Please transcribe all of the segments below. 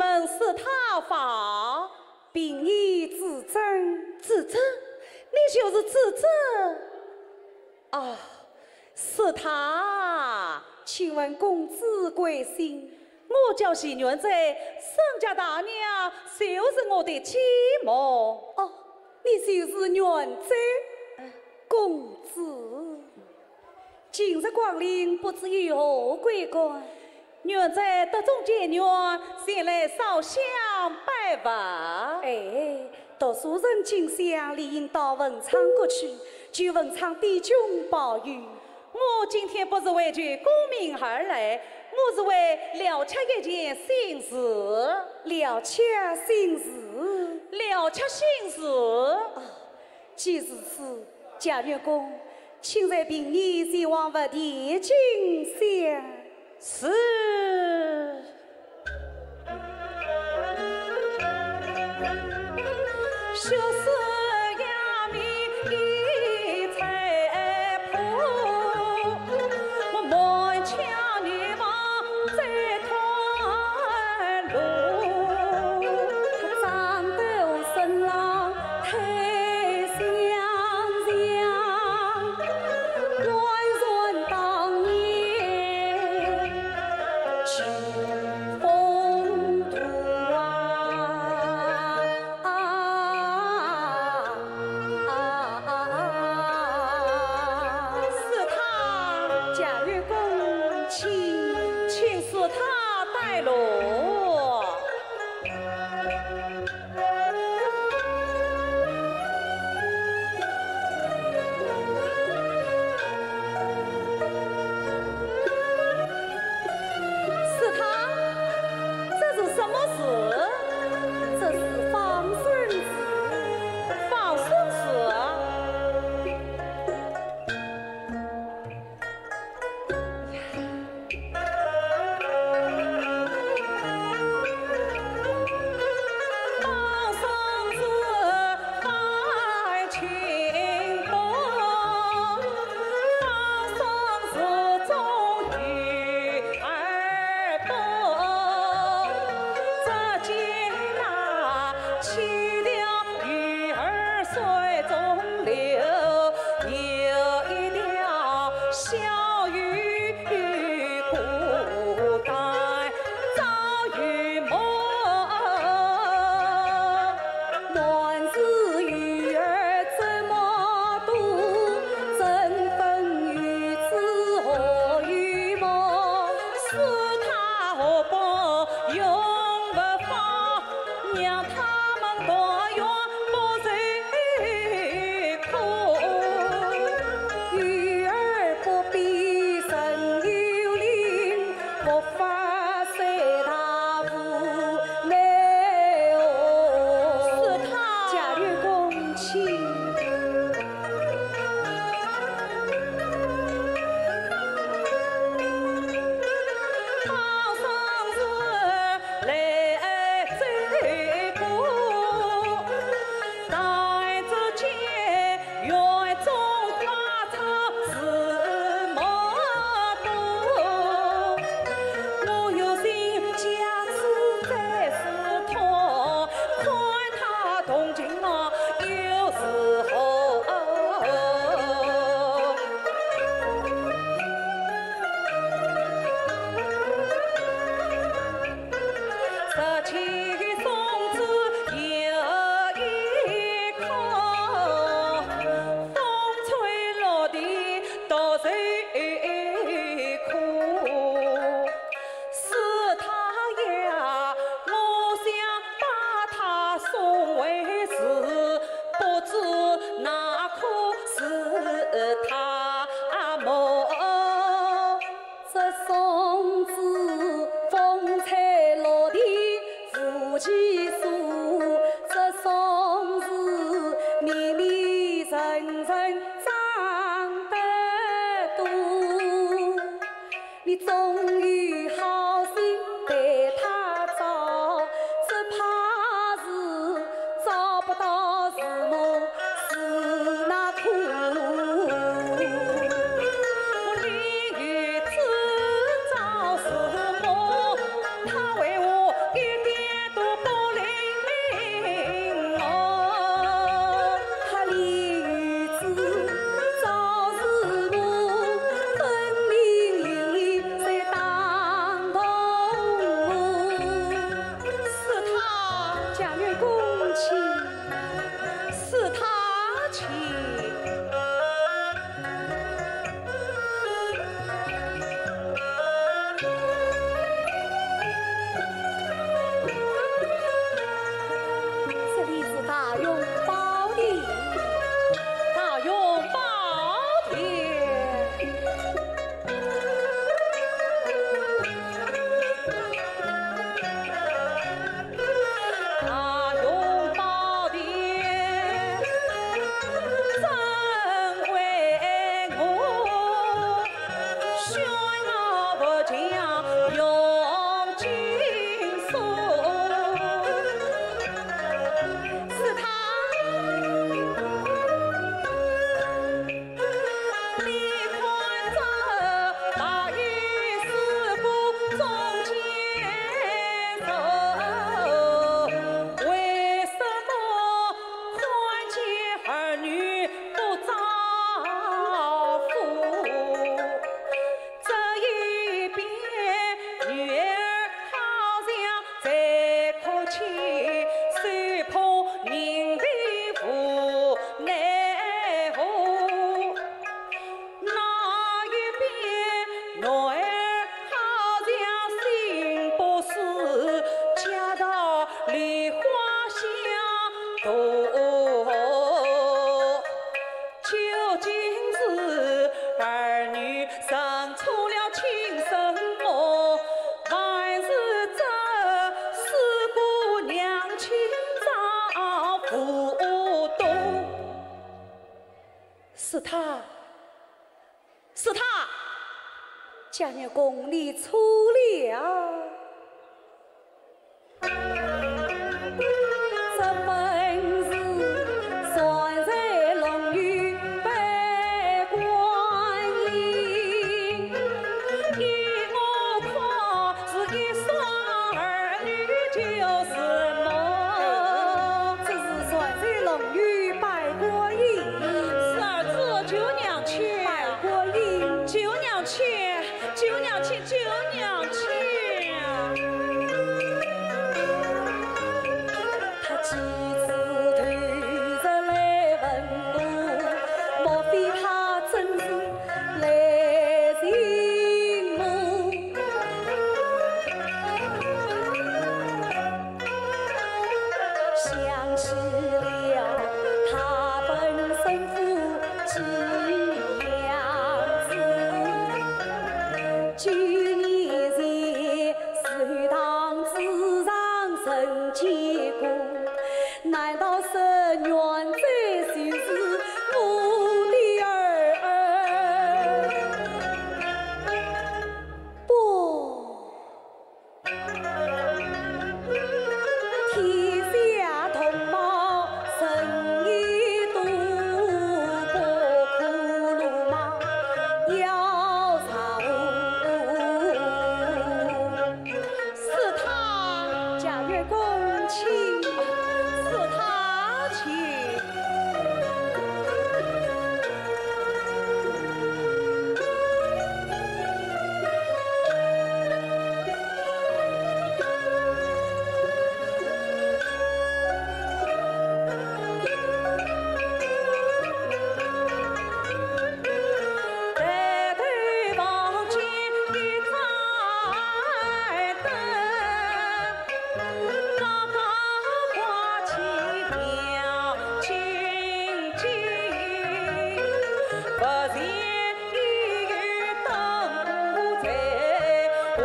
问是他法，并以自证，自证？你就是自证？啊，是他。请问公子贵姓？我叫谢元在，沈家大娘就是我的继母。哦，你就是元在，公子。今日光临，不知有何贵干？元在得中结缘，前来烧香拜佛。哎，读书人进香，理应到文昌阁去，求文昌帝君保佑。我今天不是为求功名而来，我是为了却一件心事。了却心事，了却心事。既如此，贾月公，请在平日前往佛殿进香。四。他，是他，将你宫里出了。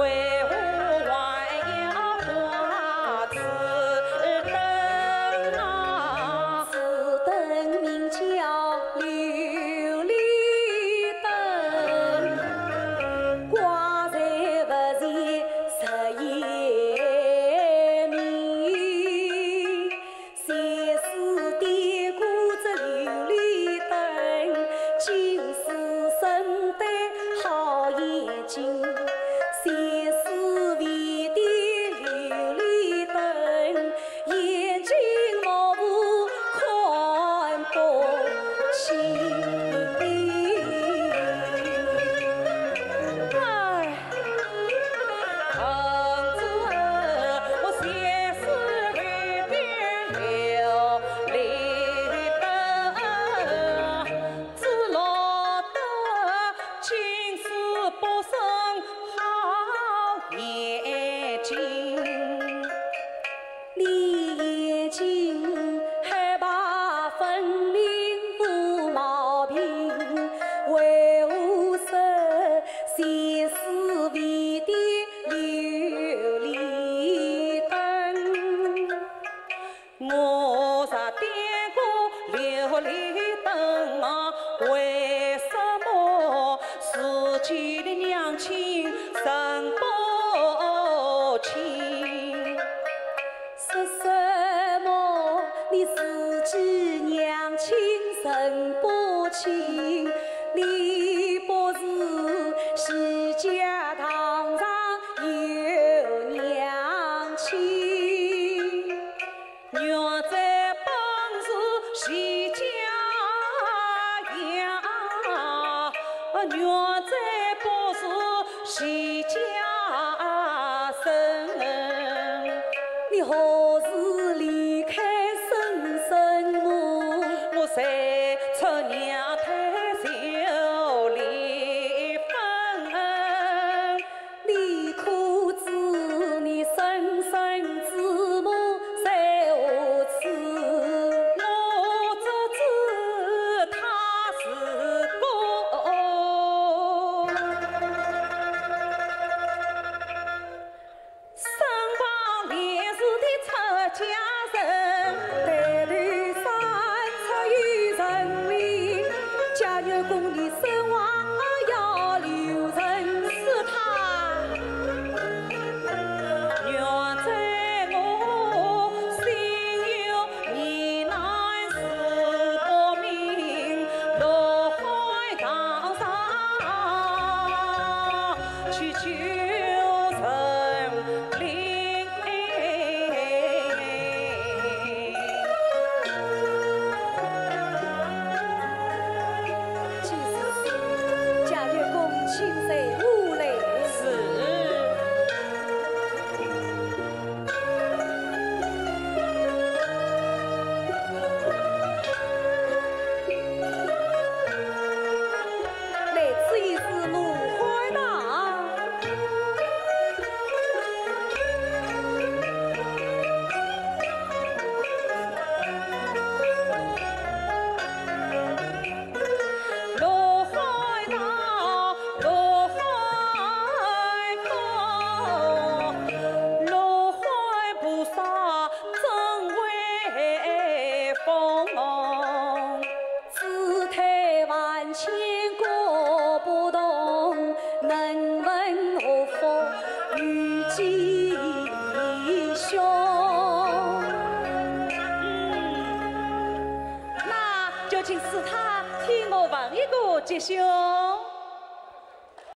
Wait. be 家人白头生，出于人命。假入公家守寡，要留人试探。若在我心有难事，落上去去。